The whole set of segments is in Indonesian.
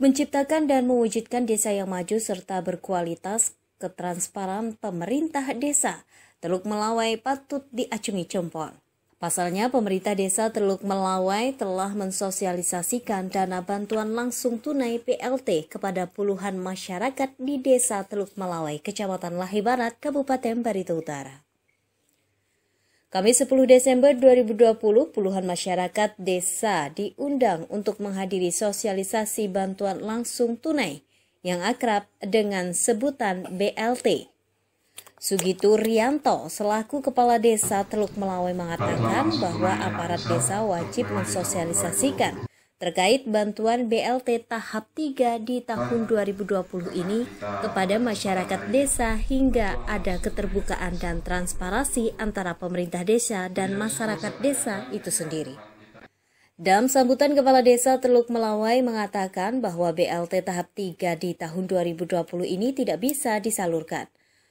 Menciptakan dan mewujudkan desa yang maju serta berkualitas, ketransparan pemerintah desa, Teluk Melawai patut diacungi jempol. Pasalnya, pemerintah desa Teluk Melawai telah mensosialisasikan dana bantuan langsung tunai PLT kepada puluhan masyarakat di desa Teluk Melawai, Kecamatan Lahi Barat, Kabupaten Barito Utara. Kamis 10 Desember 2020, puluhan masyarakat desa diundang untuk menghadiri sosialisasi bantuan langsung tunai yang akrab dengan sebutan BLT. Sugitu Rianto selaku Kepala Desa Teluk Melawai mengatakan bahwa aparat desa wajib mensosialisasikan terkait bantuan BLT tahap 3 di tahun 2020 ini kepada masyarakat desa hingga ada keterbukaan dan transparansi antara pemerintah desa dan masyarakat desa itu sendiri. Dalam sambutan Kepala Desa Teluk Melawai mengatakan bahwa BLT tahap 3 di tahun 2020 ini tidak bisa disalurkan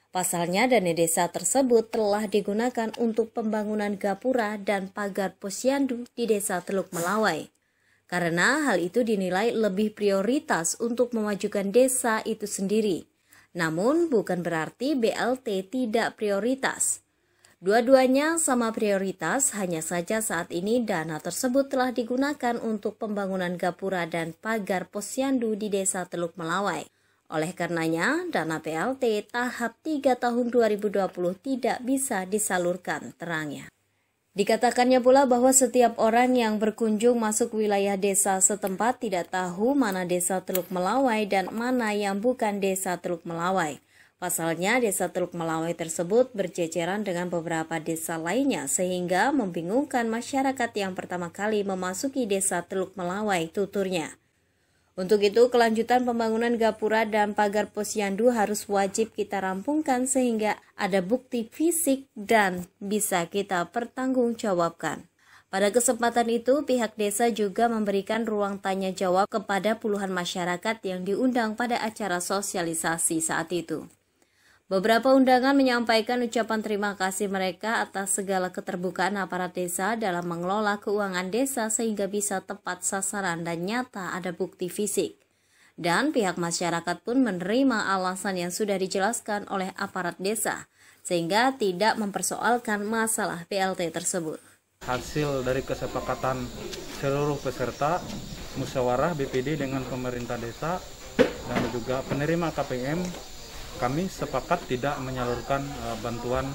Pasalnya dana desa tersebut telah digunakan untuk pembangunan gapura dan pagar posyandu di desa Teluk Melawai. Karena hal itu dinilai lebih prioritas untuk memajukan desa itu sendiri. Namun bukan berarti BLT tidak prioritas. Dua-duanya sama prioritas, hanya saja saat ini dana tersebut telah digunakan untuk pembangunan gapura dan pagar posyandu di desa Teluk Melawai. Oleh karenanya, dana PLT tahap 3 tahun 2020 tidak bisa disalurkan terangnya. Dikatakannya pula bahwa setiap orang yang berkunjung masuk wilayah desa setempat tidak tahu mana desa Teluk Melawai dan mana yang bukan desa Teluk Melawai. Pasalnya desa Teluk Melawai tersebut berceceran dengan beberapa desa lainnya sehingga membingungkan masyarakat yang pertama kali memasuki desa Teluk Melawai tuturnya. Untuk itu, kelanjutan pembangunan gapura dan pagar posyandu harus wajib kita rampungkan sehingga ada bukti fisik dan bisa kita pertanggungjawabkan. Pada kesempatan itu, pihak desa juga memberikan ruang tanya jawab kepada puluhan masyarakat yang diundang pada acara sosialisasi saat itu. Beberapa undangan menyampaikan ucapan terima kasih mereka atas segala keterbukaan aparat desa dalam mengelola keuangan desa sehingga bisa tepat sasaran dan nyata ada bukti fisik. Dan pihak masyarakat pun menerima alasan yang sudah dijelaskan oleh aparat desa, sehingga tidak mempersoalkan masalah PLT tersebut. Hasil dari kesepakatan seluruh peserta musyawarah BPD dengan pemerintah desa dan juga penerima KPM kami sepakat tidak menyalurkan uh, bantuan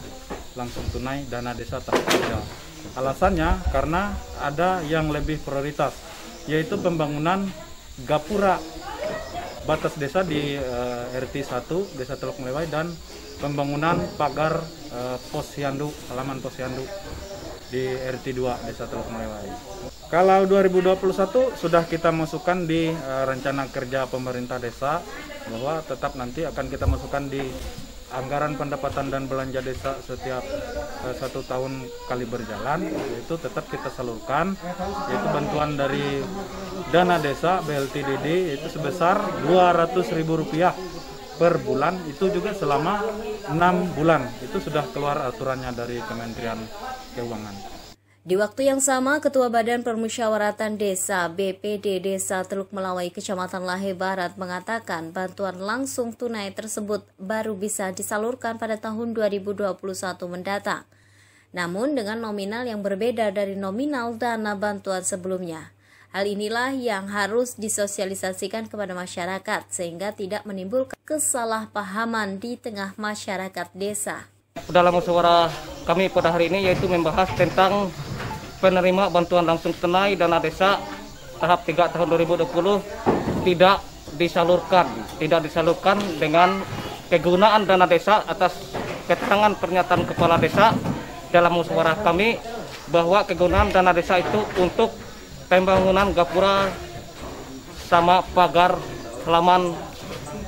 langsung tunai dana desa 3. Alasannya karena ada yang lebih prioritas yaitu pembangunan gapura batas desa di uh, RT 1 Desa Teluk Melewai dan pembangunan pagar uh, posyandu halaman posyandu di RT 2 Desa Teluk Melewai. Kalau 2021 sudah kita masukkan di uh, rencana kerja pemerintah desa bahwa tetap nanti akan kita masukkan di anggaran pendapatan dan belanja desa setiap uh, satu tahun kali berjalan itu tetap kita salurkan yaitu bantuan dari dana desa BLTDD itu sebesar Rp200.000 per bulan itu juga selama enam bulan itu sudah keluar aturannya dari Kementerian Keuangan. Di waktu yang sama, Ketua Badan Permusyawaratan Desa BPD Desa Teluk Melawai Kecamatan Lahe Barat mengatakan bantuan langsung tunai tersebut baru bisa disalurkan pada tahun 2021 mendatang. Namun dengan nominal yang berbeda dari nominal dana bantuan sebelumnya. Hal inilah yang harus disosialisasikan kepada masyarakat sehingga tidak menimbulkan kesalahpahaman di tengah masyarakat desa. Dalam musyawarah kami pada hari ini yaitu membahas tentang penerima bantuan langsung tunai dana desa tahap 3 tahun 2020 tidak disalurkan, tidak disalurkan dengan kegunaan dana desa atas keterangan pernyataan kepala desa dalam musyawarah kami bahwa kegunaan dana desa itu untuk pembangunan gapura sama pagar halaman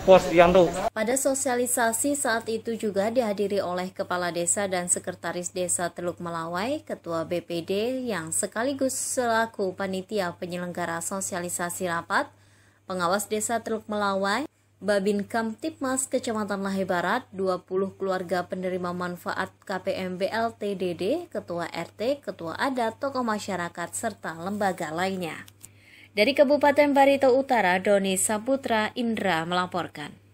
Posyandu. Pada sosialisasi saat itu juga dihadiri oleh Kepala Desa dan Sekretaris Desa Teluk Melawai, Ketua BPD yang sekaligus selaku panitia penyelenggara sosialisasi rapat, pengawas Desa Teluk Melawai, Babin Kamtipmas Kecamatan Lahe Barat, 20 keluarga penerima manfaat KPM BLTDD, Ketua RT, Ketua Adat, tokoh masyarakat, serta lembaga lainnya. Dari Kabupaten Barito Utara, Doni Saputra Indra melaporkan.